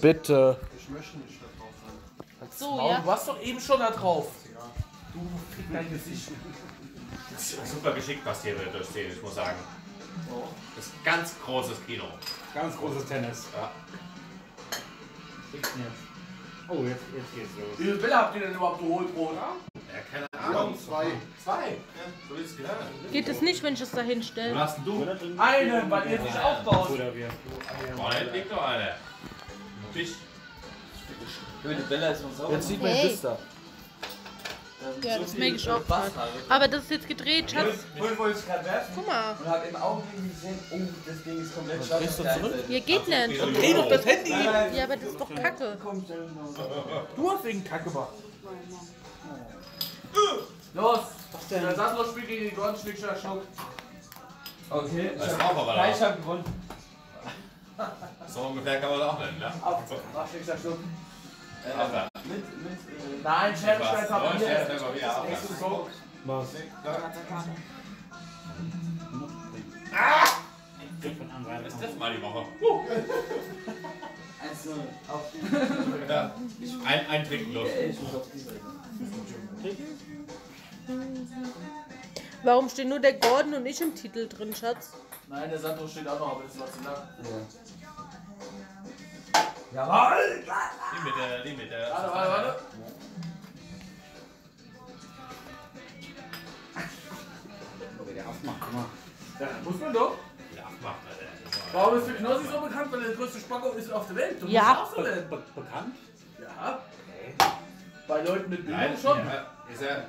Bitte. Ich möchte nicht da drauf sein. So, Maul, ja. Du warst doch eben schon da drauf. Du kriegst dein Gesicht. Das ist super geschickt, was hier wird durchstehen, ich muss sagen. Das ist ganz großes Kino. Ganz großes Tennis. Ja. Oh, jetzt, jetzt geht's los. Wie viele Bälle habt ihr denn überhaupt geholt, Bruder? Ja, keine haben Ahnung. zwei. Zwei. So ist es gelernt. Geht es nicht, wenn ich es da hinstelle? hast denn du? Einen, weil ihr nicht aufbaut. Oder wir. Vorne liegt noch eine. Tisch. Blöde Bella ist uns auch. Jetzt sieht man Hey. Vista. Ja, das merke ich auch. Aber das ist jetzt gedreht, Schatz. Wohin wollte ich gerade werfen? Guck mal. Und hab im Augenblick gesehen, oh, das Ding ist komplett schwarz. drehst du zurück? Hier geht nicht. Dreh doch das Handy! Ja, aber das ist doch Kacke. Du hast wegen Kacke gemacht. Los! Der Sandro spielt gegen den Gordon Schnick, Schnuck. Okay, Das ich auch aber hab, da. nein, ich hab gewonnen. So ungefähr kann man das auch nennen, ne? Auf, mach Schnick, Schnuck. Ach, da. Äh, mit, mit, äh, Nein, Stein, Was? Papier. Scherben, Stein, Papier, Nächste das. so. Was? Das ist das mal die Woche. 1-0. Auf Ja. Ein, ein Trinken los. die, ich muss auf die Seite. Warum stehen nur der Gordon und ich im Titel drin, Schatz? Nein, der Sandro steht auch noch, aber das war zu lang. Ja. Jawohl! Die mit der, die mit der. Warte, warte, warte. Der aufmacht, immer. Muss man doch. Ja, macht Alter. Warum ist der Knossi so bekannt? Weil er der größte Spacko ist auf der Welt. Du Ja. musst auch so Be nennen. be bekannt? Ja. Bei Leuten mit Bildung Nein, schon. ja, ist er.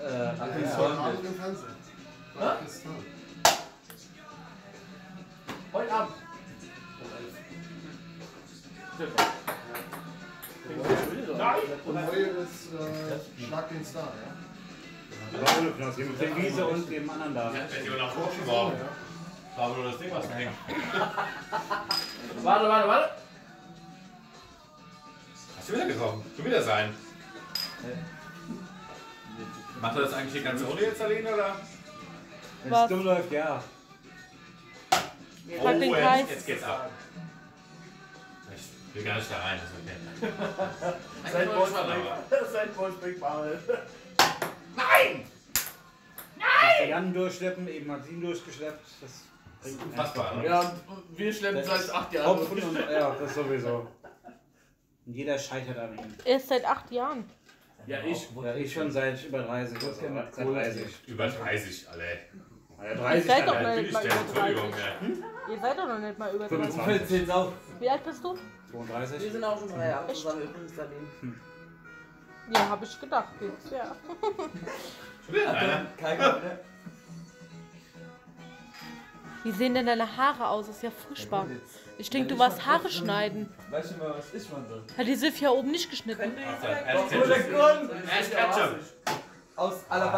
Äh. Abend im Fernsehen. Heute Abend. Nein! Und heute ist äh, Schlag den Star, ja? Aber ohne Knossi. Mit dem Wiese und dem anderen da. Ich hätte jemand nach Hoch geworfen. Da war nur das Ding, was hängt. Warte, warte, warte. Hast du wieder getroffen? Schon wieder sein. Macht er das eigentlich die ganze Runde jetzt alleine oder? Wenn es dumm läuft, ja. Schlag den jetzt, Kreis. jetzt geht's ab. Ich will gar nicht da rein, das ist okay. Sein Boss Boss Sein Boss Big Ball. Die Jan durchschleppen, eben hat sie ihn durchgeschleppt. Das bringt Unfassbar, ne? Ja, wir schleppen seit acht Jahren. Und ja, das sowieso. Und jeder scheitert an ihm. Erst seit acht Jahren. Ja, ich. Ja, ich schon seit über 30. Also, seit 30. Über 30, alle. Ja, Ihr 30 seid doch kann noch Bin nicht ich mal denn? über Entschuldigung, 30. ja. Ihr seid doch noch nicht mal über 30. 25. Zählt's auf. Wie alt bist du? Wir 32. sind auch schon drei Jahre zusammen übrigens, Sabine. Ja, habe ich gedacht. Jetzt, ja. Schon wieder einer. Kein Problem. Wie sehen denn deine Haare aus? Das ist ja furchtbar. Ich denke, du warst Haare schneiden. Weißt du mal, was ich mache? Hat die Sif ja oben nicht geschnitten? Aus. Alter.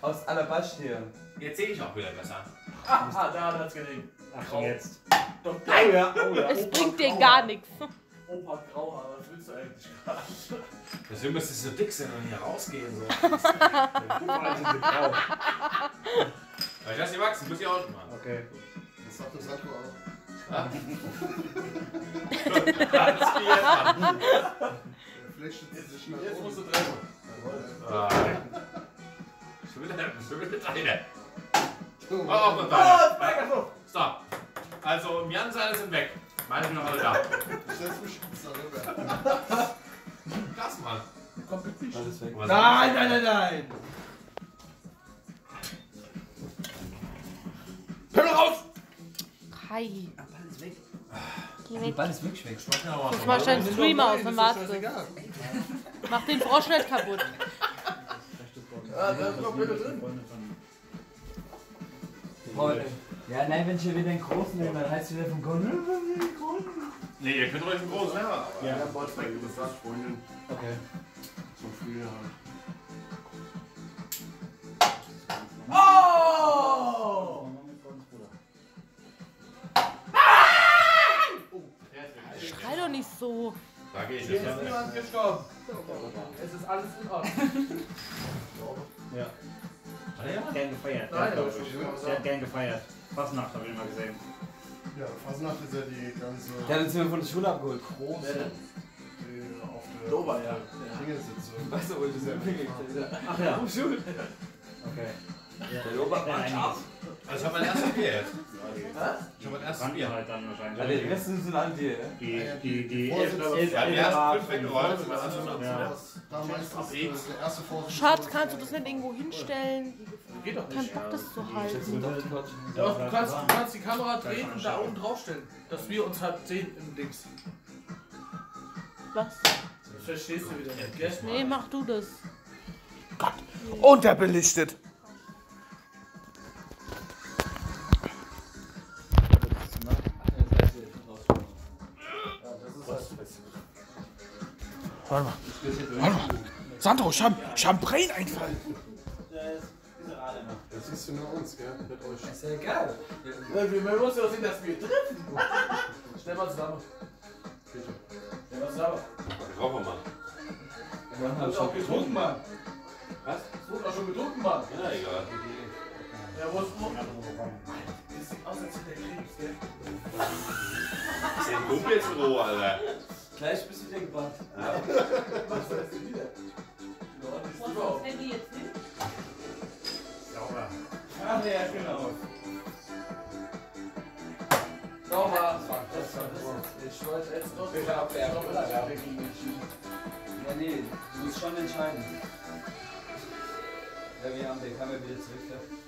Aus Alabastia. Jetzt sehe ich auch wieder besser. Ah, da hat's gelegen. Achtung jetzt. Dr. Oh ja, oh ja. Es bringt dir gar nichts. Opa Grauhaar, was willst du eigentlich gerade? Deswegen müsste es so dick sein und hier rausgehen. So. Überall sind sie Okay. Das sagt der Sandro auch. Der flechtet sich nach Jetzt musst du treffen. Ah. Schon wieder, schon wieder deine. Oh, Oh, auch noch Oh, deine. Speicherhof! So. Also, Jan seine sind weg. Meine sind noch alle da. Ich setz mich jetzt darüber. Krass, Mann. Alles weg. Nein, nein, nein, nein! Kai. Ball ist weg. Geh Der weg. Ball ist wirklich weg. Jetzt mach ich deinen Stream aus, dann war's das. Egal. Mach den Frosch nicht kaputt. Ja, da ist noch bitte drin. Freunde. Ja, nein, wenn ich hier wieder einen großen nehme, dann heißt es wieder vom Kunden. Nee, ihr könnt ruhig einen großen nehmen. aber- Ja, Botsbeck, du bist das Freundin. Okay. So früher halt. So. Da gehe ich Hier jetzt ist niemand gestorben. Es ist alles in Ordnung. Ja. Warte, ja. Gern gefeiert. Ja, ich. wieder was Der hat gern gefeiert. Fastnacht habe ich mal gesehen. Ja, Fasnacht ist ja die ganze. Der hat uns immer von der Schule abgeholt. Groß. die auf der Dober, ja. Dinge sitzt. Weißt du, wo das ist? Ach ja. Auf Schule. Okay. Der Ober Ja, einiges. Also ich habe mein erstes Bier jetzt. Ich habe mein erstes Bier. halt dann Ja, wahrscheinlich. sind ja? Die, die, die Vorsitzende- elf, elf, Ja, die elf, ersten fünf weggeräumt. und äh. Schatz, kannst du das nicht irgendwo hinstellen? Geht doch Kein nicht. Bock, das zu halten. Doch, du kannst, du kannst die Kamera drehen und da oben draufstellen, dass wir uns halt sehen im Dings. Was? Das verstehst du wieder nicht, gell? Nee, mach du das. Unterbelichtet. Warte mal. Warte mal. Sandro, ich hab, ich hab einen Brain-Einfall. Das siehst du nur uns, gell? Mit euch. Ist ja egal. Ja, Wir müssen doch sehen, dass wir treffen. Stell mal zusammen. Stell mal zusammen. Rauchen wir mal. Wir haben Ist auch getrunken, Mann. Was? Es wurde auch schon getrunken, Mann. Ja, egal. Ja, wo ist wo? Das sieht aus, als hätte der Krebs, gell? Ist ja ein Kumpelsbüro, Alter. Gleich bist du wieder gebannt. Was ist das denn wieder? Ja, das. Wenn die jetzt hin? Ach ja, genau. Nochmal. Ich wollte jetzt noch. Ich hab ja, noch ja. dagegen entschieden. Ja, nee, du musst schon entscheiden. Ja, wir haben den Kammer wieder zurück. Ja.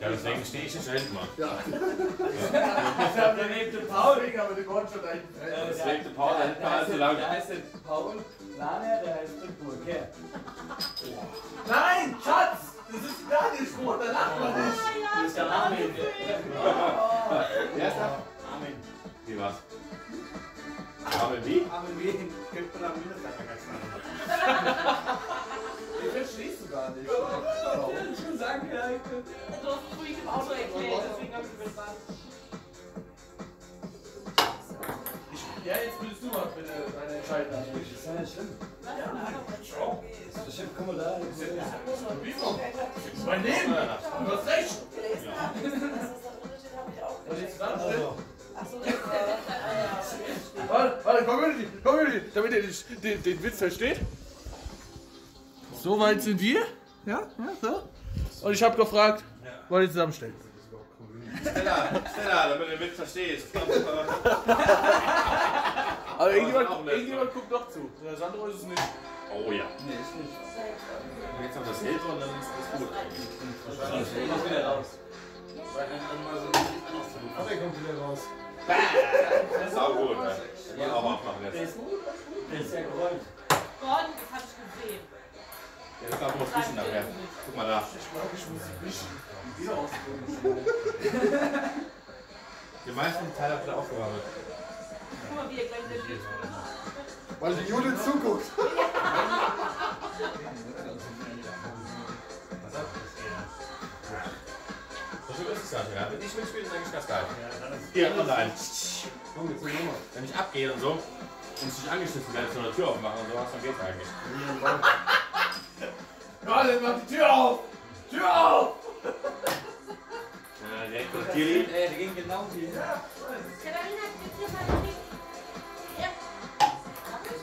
Ja, deswegen stehe ich hinten, Mann. Ja, Ich hab der lebte Paul. Deswegen aber die Gott schon eigentlich. Das legte Paul da hinten so lang. Der heißt nicht Paul Lana, der heißt Brickburg. Guck mal da. Mein Leben! Du hast recht! Und jetzt dann Warte, warte, Community, Community, damit ihr den, den, den Witz versteht. So weit sind wir. Ja, ja, so. Und ich habe gefragt, wollt ihr zusammenstellen? Schneller, schneller, damit du den Witz verstehst. Aber irgendjemand, irgendjemand guckt doch zu. Der Sandro ist es nicht. Oh ja. Nee, ist nicht. Jetzt noch das Hilfe und dann ist das gut. Ich muss wieder raus. Ah, der kommt wieder raus. Sau gut, ne? Ja, auch aufmachen Der jetzt. ist gut. Der ist ja geräumt. Gott, das hab ich gesehen. Ja, das darf man fischen nachher. Guck mal da. Ich glaube, ich muss sie wischen. Wieder ausprobieren. Die meisten Teile habt ihr aufgewacht. Guck mal, wie er gleich der Bild Weil die Judith zuguckt. So ist es mehr. Wenn ich mitspiele, ist eigentlich ganz geil. Hier, online. Wenn ich abgehe und so und ich nicht angeschnitten werde, so eine Tür aufmachen und sowas, dann geht's eigentlich. Ja, dann mach die Tür auf! Tür auf! Ja, direkt liegt. Ey, der ging genau hier. Katharina, mal Ja.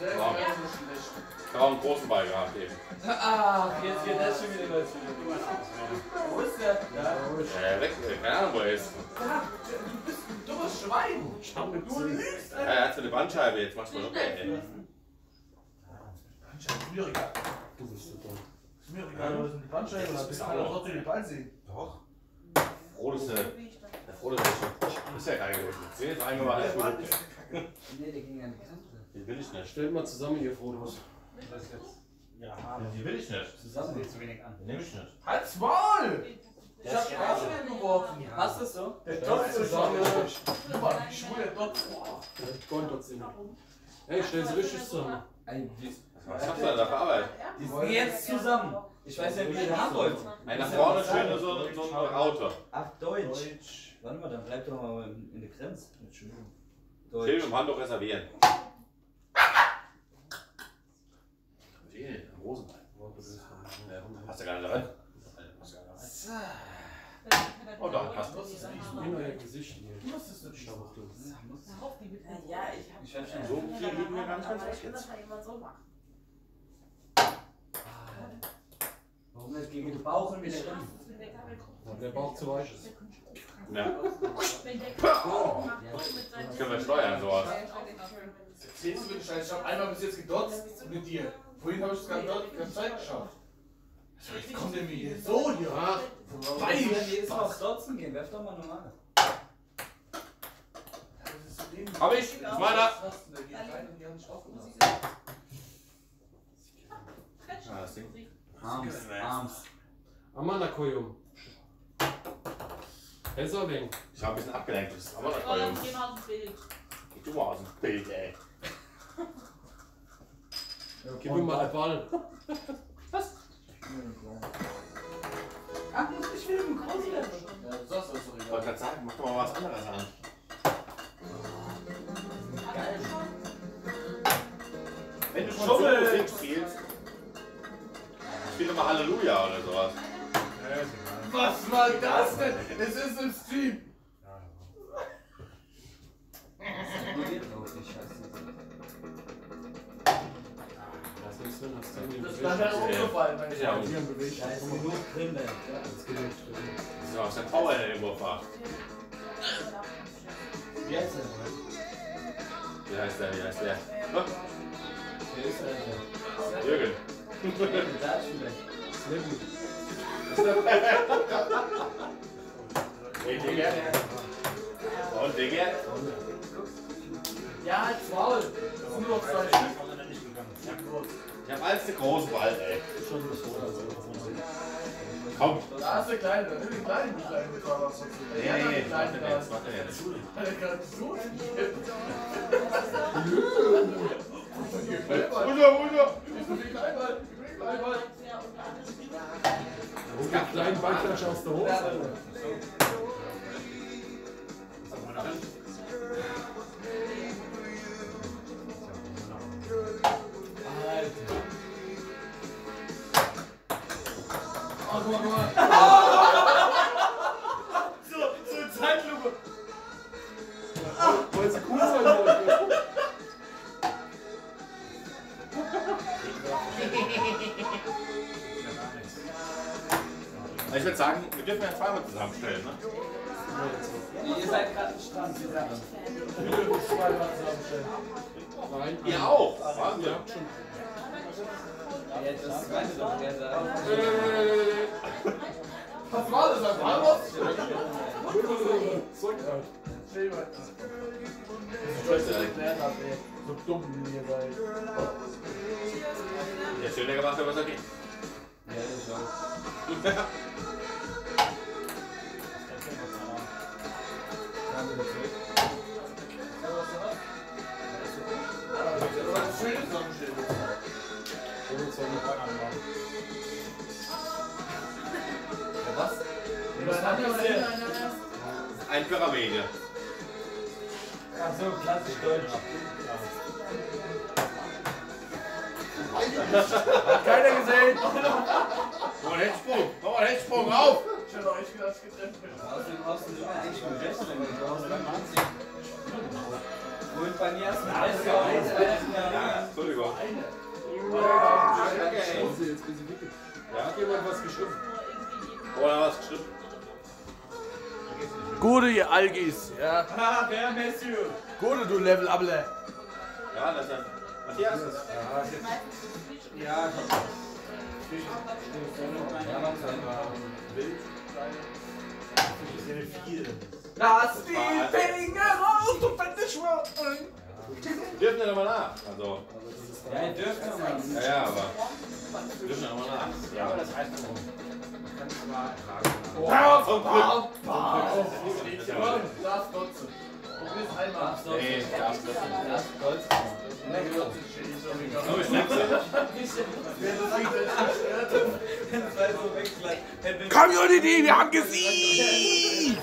Nicht schlecht. Da war einen großen Ball gehabt eben. Ah, jetzt geht das schon wieder los. Wo ist der? Da. Äh, weg, keine Ahnung, wo er ist. Ja, du bist ein dummes Schwein! Du lügst! Ja, er hat so eine Bandscheibe, jetzt machst du mal okay, ey. Ist mir egal. Du bist so dumm. Ist mir egal, was in die Bandscheibe. Ich kann doch trotzdem den Ball sehen. Doch. Froh, dass du. Der Froh, dass du. Ist ja geil gewesen. Sehen jetzt einmal alles gut. Nee, der ging die Kante. Die will ich nicht. Stellt mal zusammen hier Fotos. Was jetzt? Ja, Die will ich nicht. Zusammen. sieht zu wenig an. Nehme ich nicht. Halt's Maul! Ich hab Sparschwein geworfen. Hast du es so? Der Dot ist schon. Guck mal, wie schwul der Dot. Gold trotzdem. Hey, stell sie richtig zusammen. Was hast du denn da für Arbeit? Die sind jetzt zusammen. Ich weiß ja, wie ihr haben wollt. Ein nach vorne schön so, so ein Auto. Ach, Deutsch. Warte mal, dann bleib doch mal in der Grenze. Entschuldigung. Film Deutsch. im Handtuch reservieren. Rosenbein. Hast du gar nicht dabei? Oh, doch, hast du. In euer Gesicht hier. Ja, ich hab Ich hab schon So viel liegen nicht ganz ich will jetzt. das mal immer so machen. Warum nicht gegen den Bauch und wieder drin? Der Bauch zu weich ist. Ja, Wenn der Kopf macht mit seinen das können wir steuern, sowas. Siehst du, ich habe einmal bis jetzt gedotzt mit dir. Vorhin habe ich es gerade dort die ganze Zeit geschafft. So, jetzt kommt der mir hier so hier. Wir werden jedes Mal aufs Dotzen gehen. Werf doch mal normal. Hab ich, ist meiner. Ah, das Ding. Arms, Arms. Amanda Koyum. Hesserling. Ich hab ein bisschen abgelenkt. Das ist aber Oh, dann noch geh mal aus dem Bild. Du mal aus dem Bild, ey. Gib mir mal den Ball. Ach, muss ich wieder im Großen Ja, du sagst das doch Ich wollte gerade sagen, mach doch mal was anderes an. Geil. Wenn du schon so Musik spielst, spiel doch mal Halleluja oder sowas. Was war das denn? Es ist im Stream. Ja, Freund. Da ist genug drin. Das ist auch der Power, der irgendwo war. Wie heißt der? Wie heißt der? Wie heißt der? Wer ist der? Jürgen. Da ist vielleicht. Hey, Digga. Und Digga? Ja, halt's Maul. Das sind nur noch zwei Stück. Ich hab alles den großen Ball, ey. Komm. Da ist der kleine. Nimm den kleinen, die kleinen Körper. Nee, Ja, nee, den nee, kleinen warte da. jetzt, jetzt. Gerade so viel. Runter, runter! Ich will den Kleinball. Ich will den Kleinball. Hol den kleinen Ballklatsch aus der Hose. Ich würde sagen, wir dürfen ja zweimal zusammenstellen, ne? Ihr seid gerade im Strand. ihr Wir dürfen zweimal zusammenstellen. Nein, Ihr auch! Wahnsinn! habt schon. Ja, das meinte doch der da. Was war das? Was war das? Zeug halt. Ja erklärt hab, ey. So dumm wie ihr seid. Der schöner gemacht, was er geht. Ja, das. Schön zusammenstellen. Was? Ein Pyramide. Ach so, klassisch deutsch. Hat keiner gesehen. Ein Hechtsprung! Oh, ein Hechtsprung! Auf! Ich hab doch echt gedacht, ich getrennt bin. Außerdem brauchst du immer eigentlich mit Wrestling. Du brauchst beim Anziehen. Und bei mir hast du alles Ja, Entschuldigung. Da hat jemand was geschrieben. Oder was geschrieben? Gute, ihr Algis. Ja. Ah, wer Monsieur? Gute, du Level Able. Ja, das ist ein. Matthias? Ja, ich hab. Ja, man kann. Lass die Finger raus, du fette Schwein. Dürfen wir nochmal nach. Also, Ja, ihr dürft noch mal. ja, ja, aber. Dürfen wir nochmal nach. Ja, aber das heißt Ja, vom Glück. Das Glotze. Probier's einmal. Nee, darfst du nicht. Erst Kreuz. So, schnappst du? So wegschlagen. Community, wir haben gesiegt!